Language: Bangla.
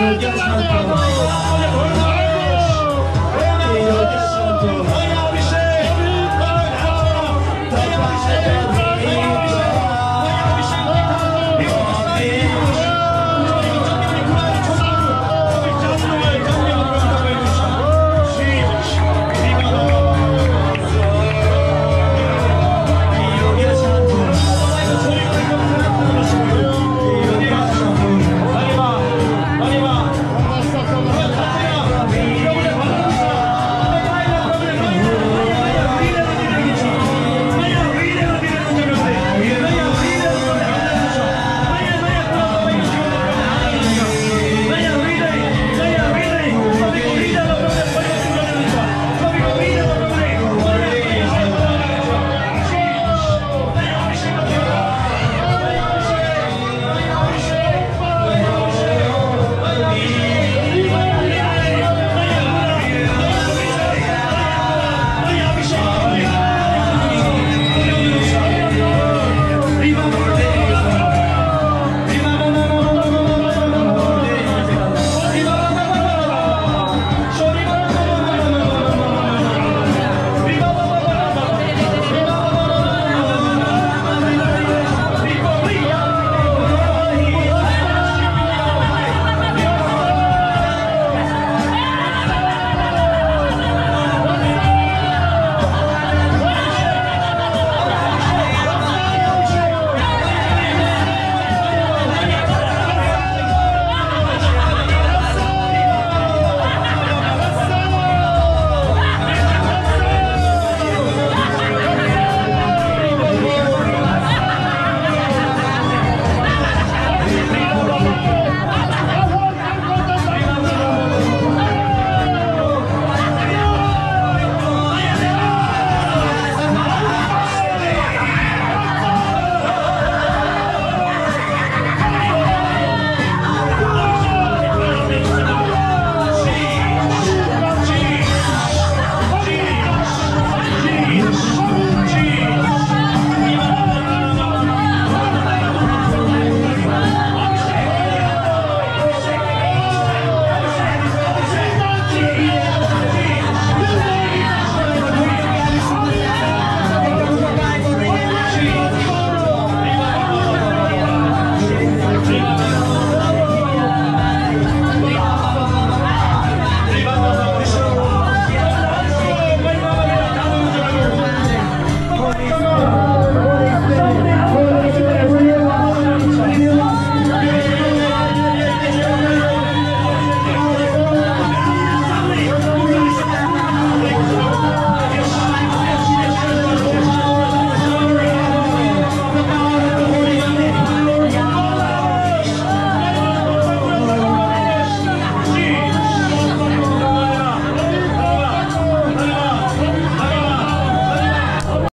Dios, Dios, Dios,